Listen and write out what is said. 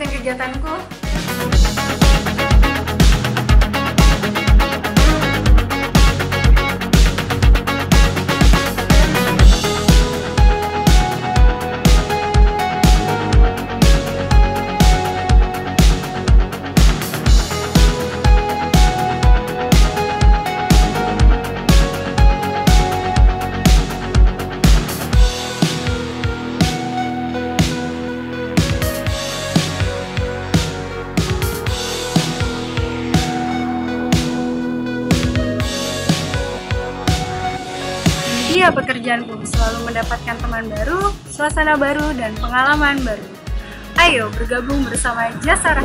ikutin kegiatanku. Dia pekerjaanku selalu mendapatkan teman baru, suasana baru, dan pengalaman baru. Ayo bergabung bersama Jasa.